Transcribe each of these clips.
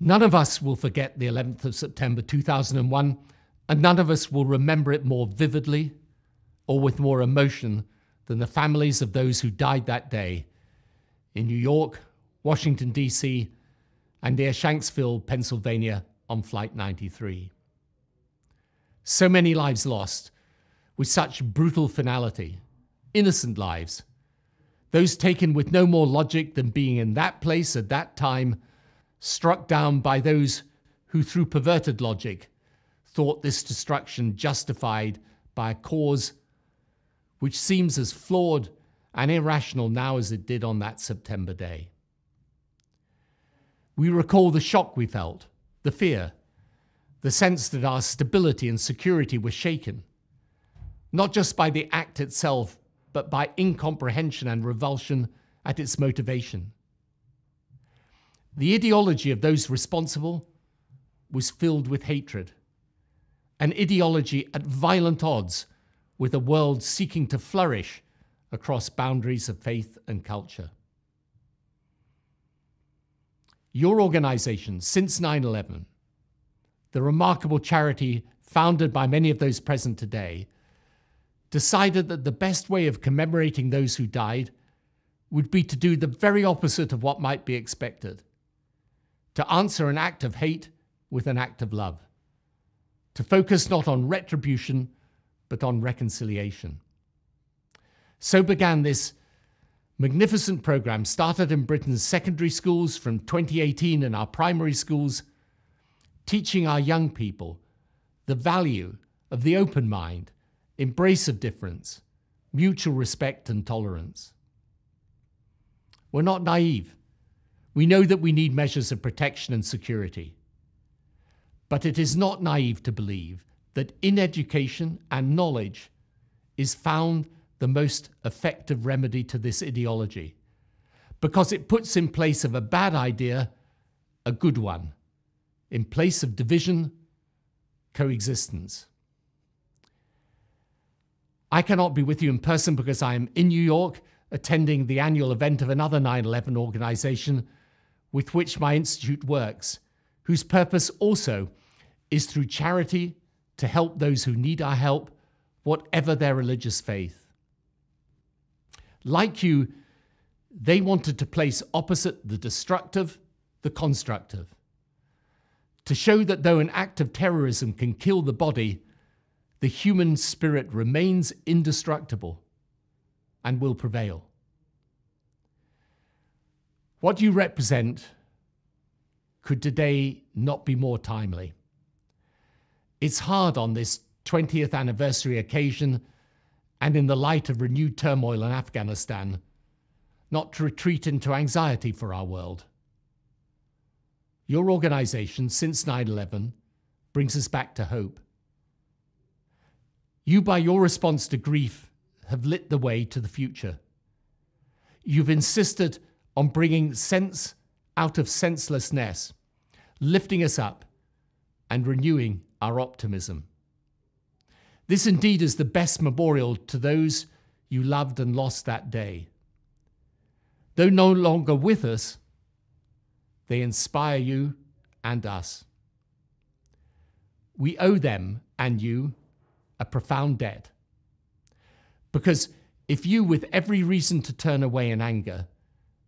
None of us will forget the 11th of September 2001, and none of us will remember it more vividly or with more emotion than the families of those who died that day in New York, Washington, D.C., and near Shanksville, Pennsylvania on Flight 93. So many lives lost with such brutal finality, innocent lives, those taken with no more logic than being in that place at that time, struck down by those who, through perverted logic, thought this destruction justified by a cause which seems as flawed and irrational now as it did on that September day. We recall the shock we felt, the fear, the sense that our stability and security were shaken, not just by the act itself, but by incomprehension and revulsion at its motivation. The ideology of those responsible was filled with hatred, an ideology at violent odds with a world seeking to flourish across boundaries of faith and culture. Your organization, since 9 11, the remarkable charity founded by many of those present today, decided that the best way of commemorating those who died would be to do the very opposite of what might be expected to answer an act of hate with an act of love, to focus not on retribution, but on reconciliation. So began this magnificent program started in Britain's secondary schools from 2018 in our primary schools, teaching our young people the value of the open mind, embrace of difference, mutual respect and tolerance. We're not naive. We know that we need measures of protection and security. But it is not naive to believe that in education and knowledge is found the most effective remedy to this ideology because it puts in place of a bad idea a good one, in place of division, coexistence. I cannot be with you in person because I am in New York attending the annual event of another 9 11 organization with which my institute works, whose purpose also is through charity to help those who need our help, whatever their religious faith. Like you, they wanted to place opposite the destructive the constructive. To show that though an act of terrorism can kill the body, the human spirit remains indestructible and will prevail. What you represent could today not be more timely. It's hard on this 20th anniversary occasion and in the light of renewed turmoil in Afghanistan, not to retreat into anxiety for our world. Your organization, since 9 11, brings us back to hope. You, by your response to grief, have lit the way to the future. You've insisted on bringing sense out of senselessness, lifting us up and renewing our optimism. This indeed is the best memorial to those you loved and lost that day. Though no longer with us, they inspire you and us. We owe them and you a profound debt. Because if you, with every reason to turn away in anger,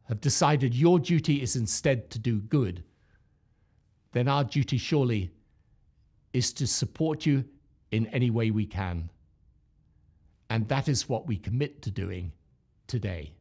have decided your duty is instead to do good, then our duty surely is to support you in any way we can. And that is what we commit to doing today.